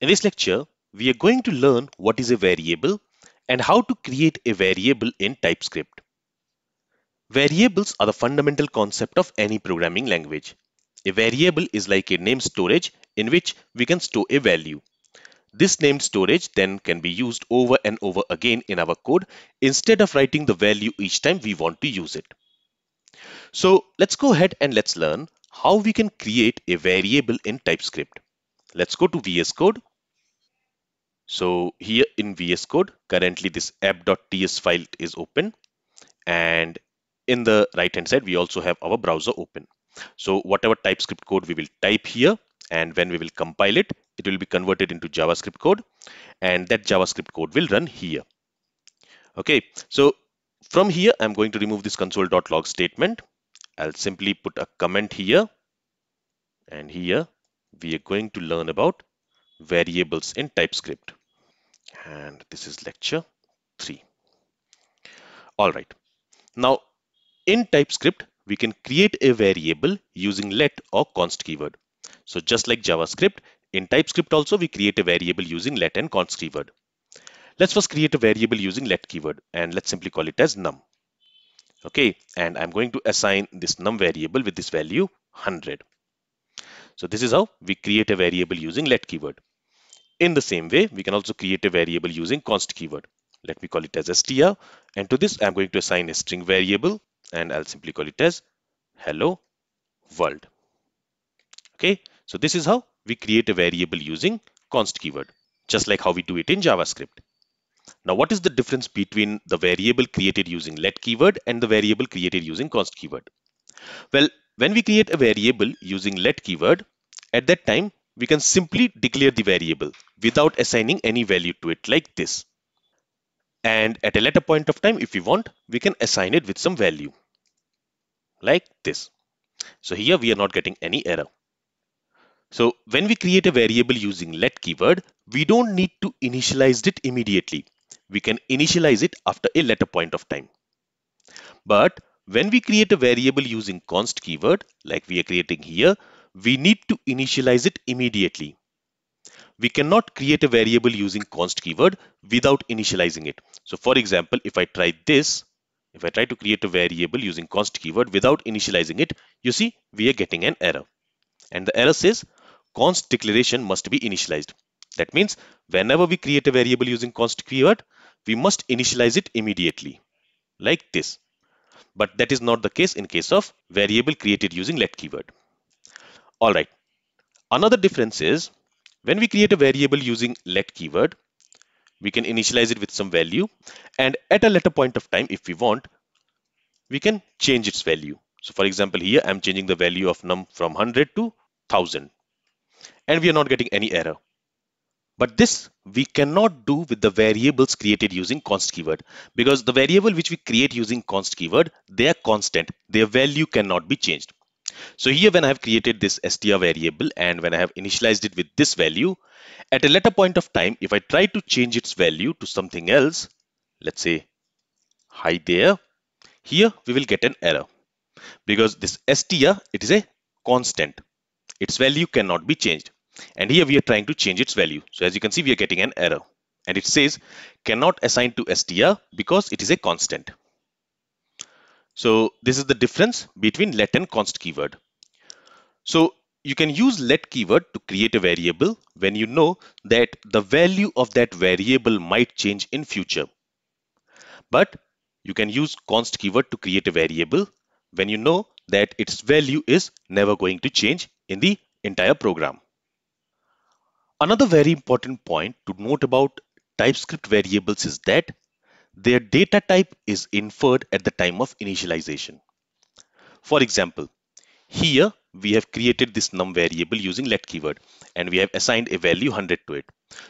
In this lecture, we are going to learn what is a variable and how to create a variable in TypeScript. Variables are the fundamental concept of any programming language. A variable is like a name storage in which we can store a value. This named storage then can be used over and over again in our code instead of writing the value each time we want to use it. So let's go ahead and let's learn how we can create a variable in TypeScript. Let's go to VS Code. So here in VS Code, currently this app.ts file is open and in the right hand side, we also have our browser open. So whatever TypeScript code we will type here and when we will compile it, it will be converted into JavaScript code and that JavaScript code will run here. Okay, so from here, I'm going to remove this console.log statement. I'll simply put a comment here and here we are going to learn about variables in TypeScript and this is lecture 3. All right. Now in TypeScript, we can create a variable using let or const keyword. So just like JavaScript, in TypeScript also we create a variable using let and const keyword. Let's first create a variable using let keyword and let's simply call it as num. Okay, and I'm going to assign this num variable with this value 100. So this is how we create a variable using let keyword. In the same way, we can also create a variable using const keyword. Let me call it as str and to this I'm going to assign a string variable and I'll simply call it as hello world. Okay, so this is how we create a variable using const keyword, just like how we do it in JavaScript. Now, what is the difference between the variable created using let keyword and the variable created using const keyword? Well, when we create a variable using let keyword, at that time, we can simply declare the variable without assigning any value to it like this. And at a later point of time, if we want, we can assign it with some value like this. So here we are not getting any error. So when we create a variable using let keyword, we don't need to initialize it immediately. We can initialize it after a later point of time. But when we create a variable using const keyword, like we are creating here, we need to initialize it immediately. We cannot create a variable using const keyword without initializing it. So for example, if I try this, if I try to create a variable using const keyword without initializing it, you see we are getting an error. And the error says const declaration must be initialized. That means whenever we create a variable using const keyword, we must initialize it immediately like this. But that is not the case in case of variable created using let keyword. All right. Another difference is when we create a variable using let keyword, we can initialize it with some value and at a later point of time if we want we can change its value so for example here i'm changing the value of num from 100 to 1000 and we are not getting any error but this we cannot do with the variables created using const keyword because the variable which we create using const keyword they are constant their value cannot be changed so here when I have created this str variable and when I have initialized it with this value, at a later point of time, if I try to change its value to something else, let's say hi there, here we will get an error because this str, it is a constant. Its value cannot be changed. And here we are trying to change its value. So as you can see, we are getting an error and it says cannot assign to str because it is a constant. So this is the difference between let and const keyword. So you can use let keyword to create a variable when you know that the value of that variable might change in future. But you can use const keyword to create a variable when you know that its value is never going to change in the entire program. Another very important point to note about TypeScript variables is that their data type is inferred at the time of initialization. For example, here we have created this num variable using let keyword and we have assigned a value 100 to it.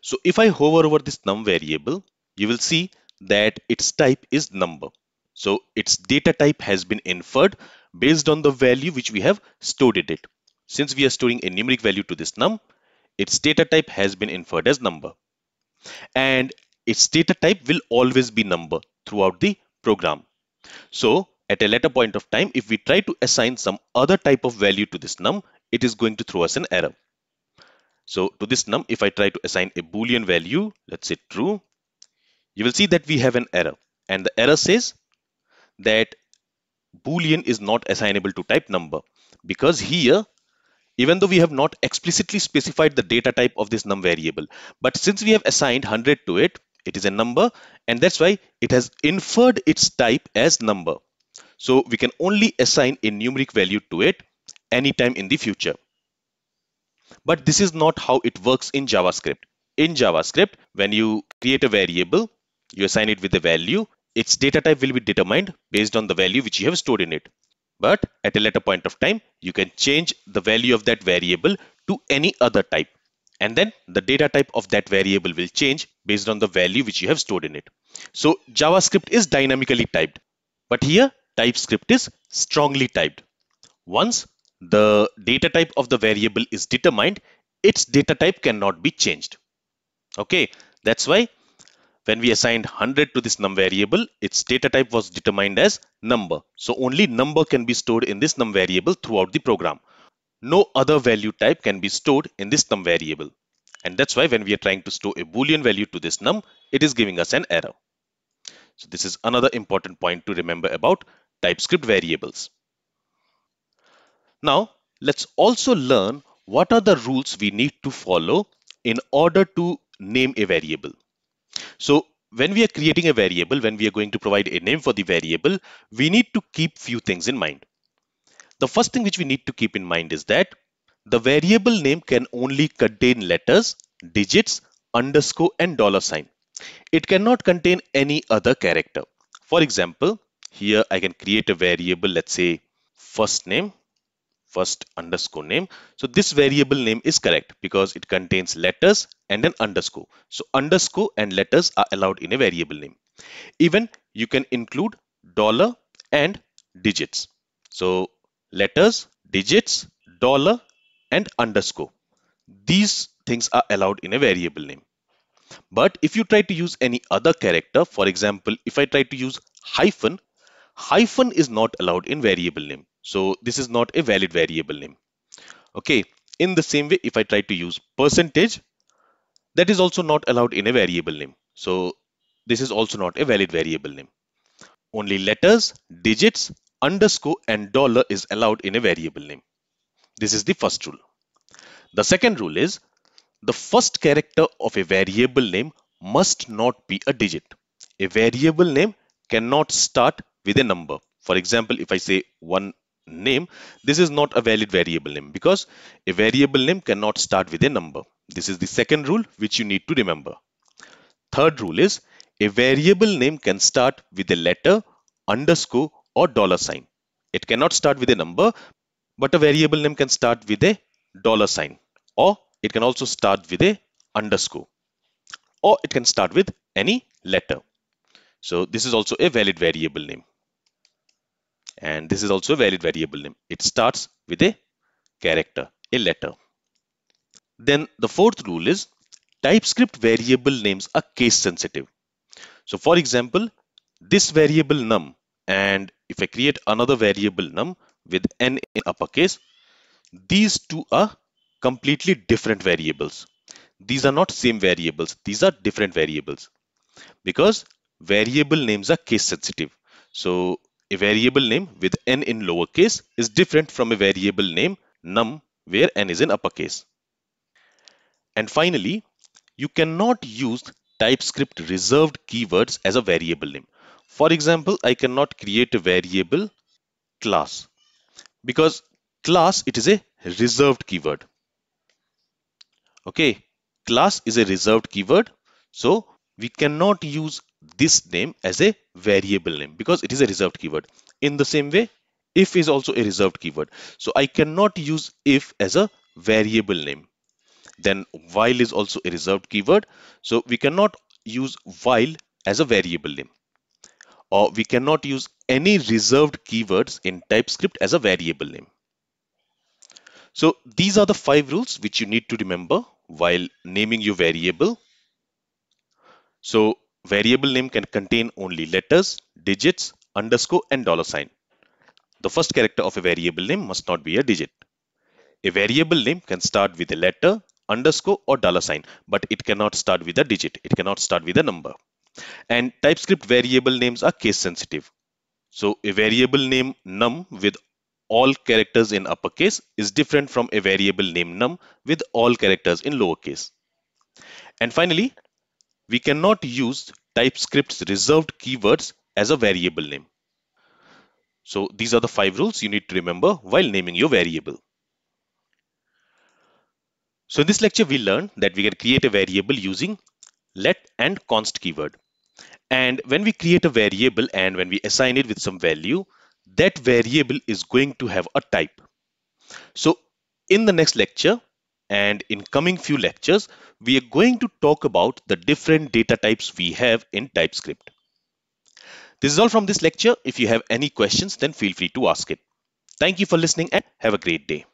So if I hover over this num variable, you will see that its type is number. So its data type has been inferred based on the value which we have stored in it. Since we are storing a numeric value to this num, its data type has been inferred as number. And its data type will always be number throughout the program. So at a later point of time, if we try to assign some other type of value to this num, it is going to throw us an error. So to this num, if I try to assign a boolean value, let's say true, you will see that we have an error. And the error says that boolean is not assignable to type number because here even though we have not explicitly specified the data type of this num variable but since we have assigned 100 to it it is a number and that's why it has inferred its type as number. So we can only assign a numeric value to it anytime in the future. But this is not how it works in javascript. In javascript when you create a variable you assign it with a value its data type will be determined based on the value which you have stored in it but at a later point of time, you can change the value of that variable to any other type. And then the data type of that variable will change based on the value which you have stored in it. So JavaScript is dynamically typed, but here TypeScript is strongly typed. Once the data type of the variable is determined, its data type cannot be changed. Okay, that's why when we assigned 100 to this num variable, its data type was determined as number. So only number can be stored in this num variable throughout the program. No other value type can be stored in this num variable. And that's why when we are trying to store a boolean value to this num, it is giving us an error. So this is another important point to remember about TypeScript variables. Now, let's also learn what are the rules we need to follow in order to name a variable. So when we are creating a variable, when we are going to provide a name for the variable, we need to keep few things in mind. The first thing which we need to keep in mind is that the variable name can only contain letters, digits, underscore and dollar sign. It cannot contain any other character. For example, here I can create a variable, let's say first name first underscore name. So this variable name is correct because it contains letters and an underscore. So underscore and letters are allowed in a variable name. Even you can include dollar and digits. So letters, digits, dollar and underscore. These things are allowed in a variable name. But if you try to use any other character, for example, if I try to use hyphen, hyphen is not allowed in variable name. So this is not a valid variable name. Okay. In the same way, if I try to use percentage, that is also not allowed in a variable name. So this is also not a valid variable name. Only letters, digits, underscore and dollar is allowed in a variable name. This is the first rule. The second rule is the first character of a variable name must not be a digit. A variable name cannot start with a number. For example, if I say one name, this is not a valid variable name because a variable name cannot start with a number. This is the second rule which you need to remember. Third rule is a variable name can start with a letter, underscore or dollar sign. It cannot start with a number, but a variable name can start with a dollar sign or it can also start with a underscore or it can start with any letter. So this is also a valid variable name and this is also a valid variable name. It starts with a character, a letter. Then the fourth rule is TypeScript variable names are case sensitive. So for example, this variable num and if I create another variable num with n in uppercase, these two are completely different variables. These are not same variables. These are different variables because variable names are case sensitive. So a variable name with n in lowercase is different from a variable name num where n is in uppercase. And finally, you cannot use TypeScript reserved keywords as a variable name. For example, I cannot create a variable class because class it is a reserved keyword. Okay, class is a reserved keyword. So we cannot use this name as a variable name because it is a reserved keyword. In the same way, if is also a reserved keyword. So I cannot use if as a variable name. Then while is also a reserved keyword. So we cannot use while as a variable name. Or we cannot use any reserved keywords in TypeScript as a variable name. So these are the five rules which you need to remember while naming your variable. So variable name can contain only letters, digits, underscore and dollar sign. The first character of a variable name must not be a digit. A variable name can start with a letter, underscore or dollar sign, but it cannot start with a digit. It cannot start with a number. And TypeScript variable names are case sensitive. So a variable name num with all characters in uppercase is different from a variable name num with all characters in lowercase. And finally, we cannot use TypeScript's reserved keywords as a variable name. So these are the five rules you need to remember while naming your variable. So in this lecture, we learned that we can create a variable using let and const keyword. And when we create a variable and when we assign it with some value, that variable is going to have a type. So in the next lecture and in coming few lectures, we are going to talk about the different data types we have in TypeScript. This is all from this lecture. If you have any questions, then feel free to ask it. Thank you for listening and have a great day.